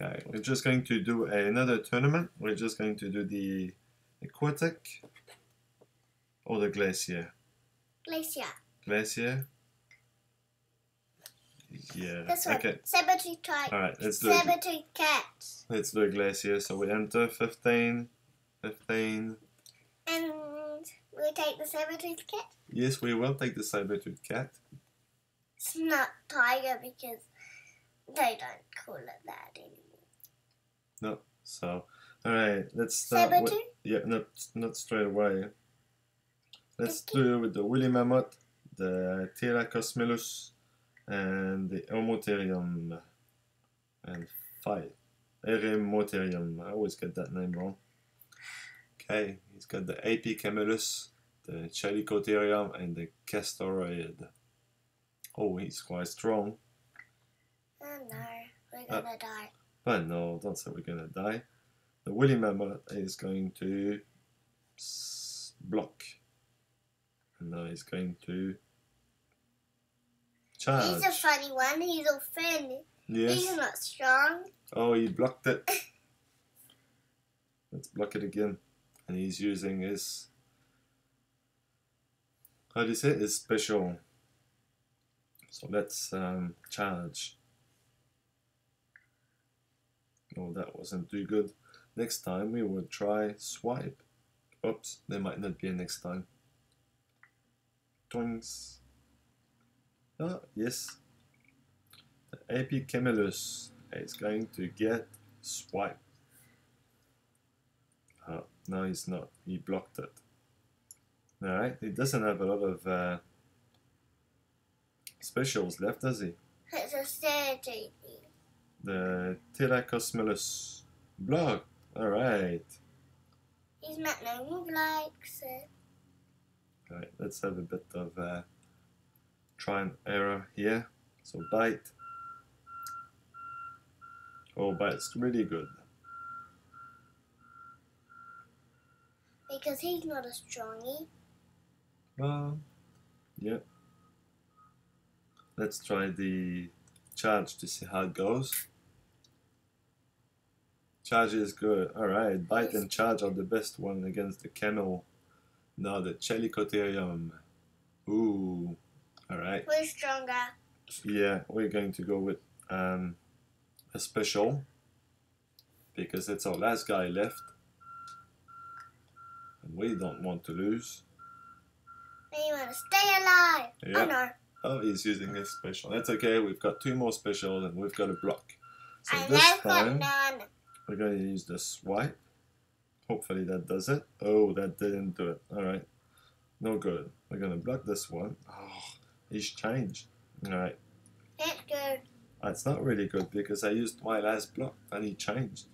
Okay, we're just going to do another tournament. We're just going to do the aquatic or the glacier. Glacier. Glacier. Yeah. This one. Okay. Saber-tooth tiger. All right. Let's do it. Saber-tooth cat. Let's do a glacier. So we enter 15, 15. And we take the saber-tooth cat. Yes, we will take the saber-tooth cat. It's not tiger because they don't call it that anymore. No. So, all right. Let's start. With, yeah, not not straight away. Let's do with the woolly mammoth, the Thylacosmilus, and the Homotherium, and five. Eremotherium. I always get that name wrong. Okay, he's got the Aepycamelus, the Chalicotherium, and the Castoroid. Oh, he's quite strong. Oh no, we're Uh, gonna die. No, don't say we're gonna die. The woolly mammoth is going to block. And now he's going to charge. He's a funny one. He's all Yes. He's not strong. Oh, he blocked it. Let's block it again. And he's using his. How do you say it? His special. So let's um, charge. Oh, that wasn't too good. Next time we will try swipe. Oops, there might not be a next time. Twinks. Oh, yes. The Aepycamelus is going to get swipe. Oh, no, he's not. He blocked it. Alright, he doesn't have a lot of uh, specials left, does he? It's a saber-tooth. The Thylacosmilus blocked. Alright. He's not normal like so. Alright, let's have a bit of uh, try and error here. So bite. Oh, bite's really good. Because he's not a strongy. Well, yeah. Let's try the charge to see how it goes. Charge is good. Alright, bite and charge are the best one against the camel. Now the Chalicotherium. Ooh. Alright. We're stronger. Yeah, we're going to go with um, a special because it's our last guy left. And we don't want to lose. You want to stay alive. Yeah. Oh no. Oh, he's using his special. That's okay. We've got two more specials and we've got a block. So I this time none. We're going to use the swipe. Hopefully that does it. Oh, that didn't do it. All right. No good. We're going to block this one. Oh, he's changed. All right. That's good. That's not really good because I used my last block and he changed.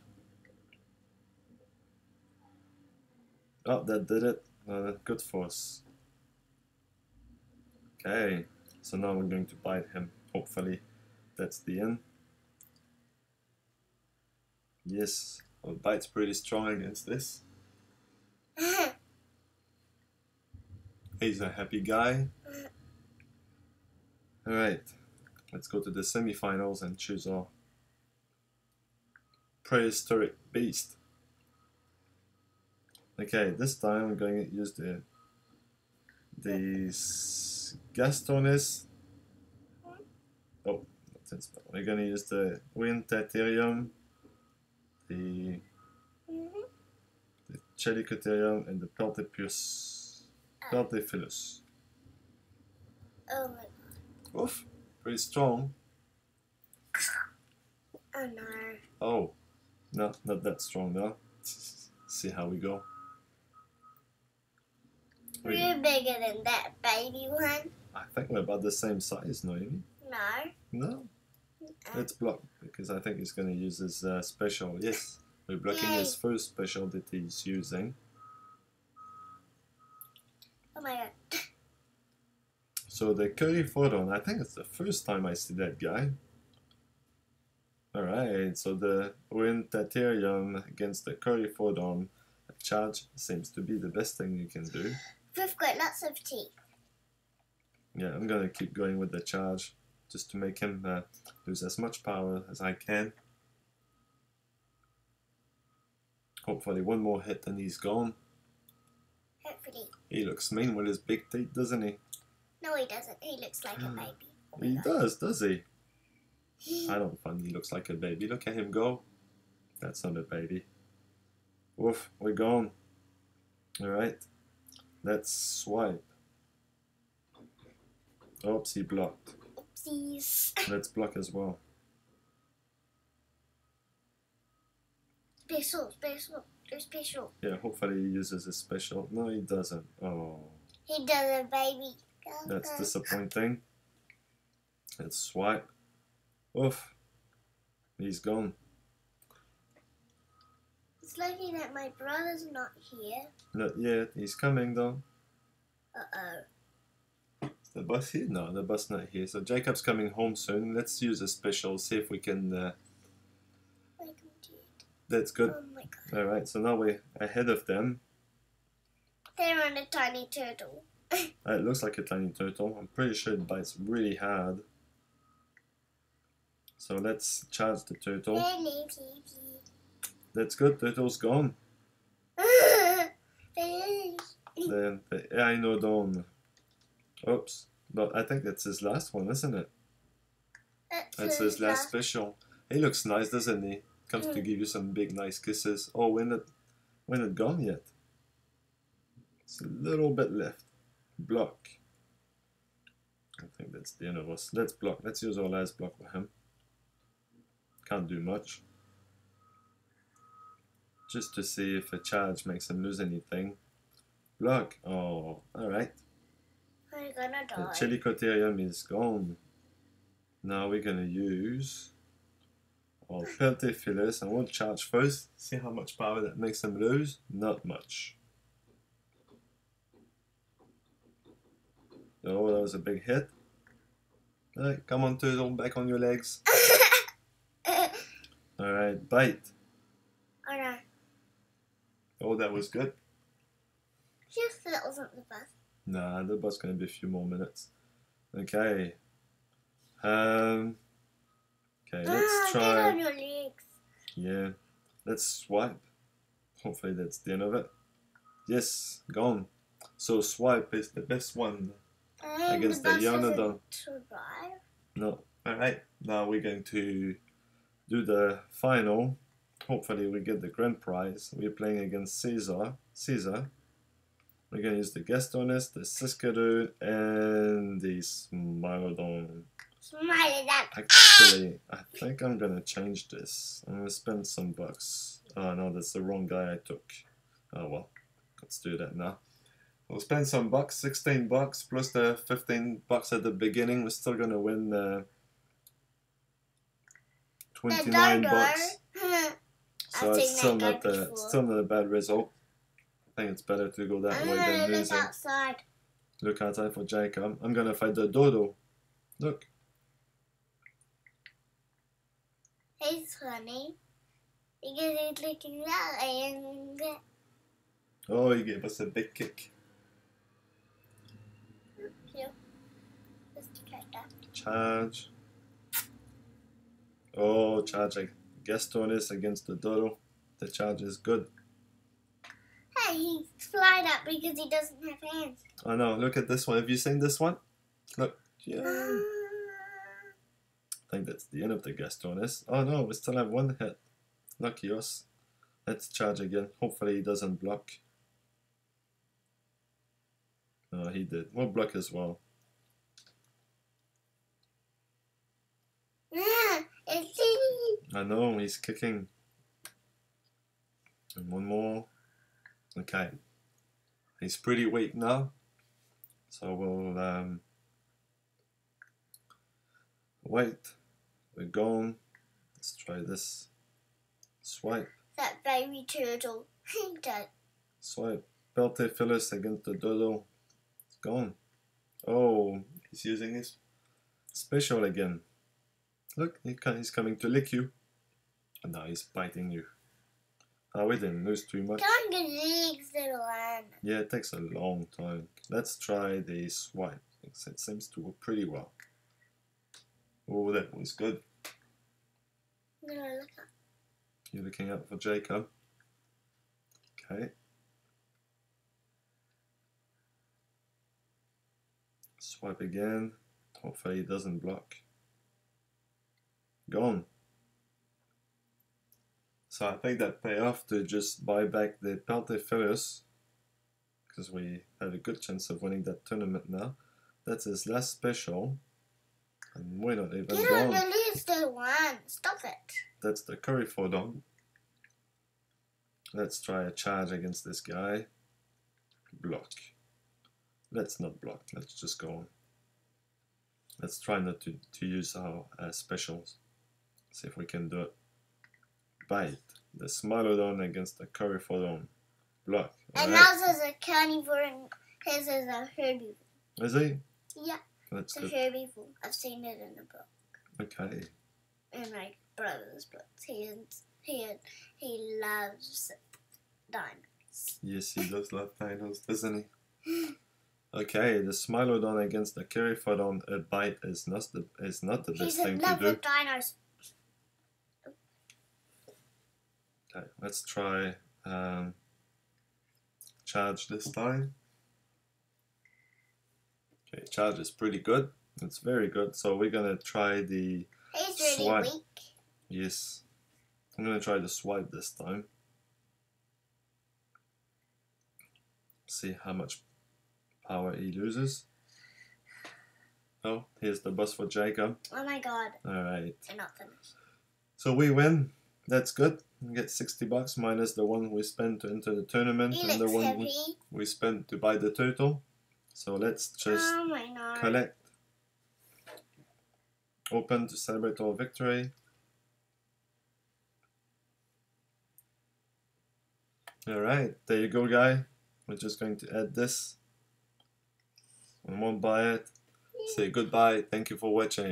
Oh, that did it. Uh, good for us. Okay, so now we're going to bite him. Hopefully, that's the end. Yes, our bite's pretty strong against this. He's a happy guy. Alright, let's go to the semifinals and choose our prehistoric beast. Okay, this time I'm going to use the the Gastornis. Oh, that's we're going to use the Wind Uintatherium, the the Chalicotherium, and the Peltipus, Peltephilus. oh my. God. Oof, pretty strong. Oh no. Oh, no, not that strong though. See how we go. We- We're bigger than that baby one. I think we're about the same size, Noemi. No. No, let's block because I think he's going to use his uh, special. Yes, we're blocking his first special that he's using. Oh my god. So the Coryphodon, I think it's the first time I see that guy. Alright, so the Uintatherium against the Coryphodon charge seems to be the best thing you can do. We've got lots of teeth. Yeah, I'm gonna keep going with the charge just to make him uh, lose as much power as I can. Hopefully one more hit and he's gone. Hopefully. He looks mean with his big teeth, doesn't he? No, he doesn't. He looks like a baby. Oh He God. does, does he? I don't find he looks like a baby. Look at him go. That's not a baby. Woof, we're gone. Alright. Let's swipe. Oops, he blocked. Oopsies. Let's block as well. Special, special, special. Yeah, hopefully he uses a special. No, he doesn't. Oh, He doesn't, baby. that's disappointing. Let's swipe. Oof. He's gone. It's lucky that my brother's not here. Not yet. He's coming though. Uh oh. The bus here? No, the bus not here. So Jacob's coming home soon. Let's use a special. See if we can. Uh, Welcome to it. that's good. Oh my god. All right. So now we're ahead of them. They're on a tiny turtle. Uh, it looks like a tiny turtle. I'm pretty sure it bites really hard. So let's charge the turtle. That's good. Turtle's gone. The Hyaenodon. Oops. But I think that's his last one, isn't it? That's his last special. He looks nice, doesn't he? Comes to Mm. give you some big, nice kisses. Oh, when it, when it gone yet? It's a little bit left. Block. I think that's the end of us. Let's block. Let's use our last block for him. Can't do much. Just to see if a charge makes him lose anything. Block. Oh, alright. Gonna The die. Chalicotherium is gone. Now we're gonna use our Peltephilus and we'll charge first. See how much power that makes them lose? Not much. Oh, that was a big hit. Alright, come on, Turtle, back on your legs. Alright, bite. no. Oh, that was good. Just that wasn't the best. Nah, the bus gonna be a few more minutes. Okay. Um. Okay, let's ah, try. Your legs. Yeah. Let's swipe. Hopefully that's the end of it. Yes, gone. So swipe is the best one. And Against the doesn't Survive. No. Alright. Now we're going to do the final. Hopefully we get the grand prize. We're playing against Caesar. Caesar. We're gonna use the Gastornis, the Siskadoo, and the Smilodon. That. Actually, I think I'm gonna change this. I'm gonna spend some bucks. Oh no, that's the wrong guy I took. Oh well, let's do that now. We'll spend some bucks, 16 bucks plus the 15 bucks at the beginning. We're still gonna win The 29 dodo. bucks. So it's still not a, still not a bad result. I think it's better to go that I'm way than look losing. outside. Look outside for Jacob. I'm gonna fight the dodo. Look. He's funny. Because he's looking that way and Oh, he gave us a big kick. just like that. Charge. Oh, charge. I Gastornis against the Dodo. The charge is good. He's flying up because he doesn't have hands. Oh no, look at this one. Have you seen this one? Look. Yeah. I think that's the end of the Gastornis. Oh no, we still have one hit. Lucky us. Let's charge again. Hopefully he doesn't block. No, he did. We'll block as well. Ah. I know, he's kicking. And one more. Okay. He's pretty weak now. So we'll um, wait. We're gone. Let's try this. Swipe. That baby turtle. Swipe. Peltephilus against the Dodo. It's gone. Oh, he's using his special again. Look, he he's coming to lick you. And now he's biting you. Oh, we didn't lose too much. Get on your legs. Yeah, it takes a long time. Let's try the swipe. It seems to work pretty well. Oh, that was good. I'm gonna look up. You're looking up for Jacob. Okay. Swipe again. Hopefully it doesn't block. Gone. So I think that pay off to just buy back the Phyllis because we have a good chance of winning that tournament now. That's his last special. And we're not even You gone. don't release the one. Stop it. That's the Coryphodon. Let's try a charge against this guy. Block. Let's not block. Let's just go on. Let's try not to, to use our uh, specials. See if we can do it. Bite. The Smilodon against the Coryphodon. Block. And Alright. now there's a carnivore and his is a herbivore. Is he? Yeah, That's it's a good. herbivore. I've seen it in the book. Okay. In my brother's books. He is, he he loves dinos. Yes, he does love dinos, doesn't he? Okay, the Smilodon against the Coryphodon, a bite is not the is not the best He's in thing to love do. with dinos. Okay, let's try um, charge this time. Okay, charge is pretty good. It's very good. So we're gonna try the really Swipe. weak. yes. I'm gonna try the swipe this time. See how much power he loses. Oh, here's the bus for Jacob. Oh my god, Alright. they're not finished. So we win. That's good. We get 60 bucks minus the one we spent to enter the tournament He and the one we, we spent to buy the turtle. So let's just oh collect. Open to celebrate our victory. Alright, there you go, guy. We're just going to add this. We won't buy it. Say goodbye. Thank you for watching.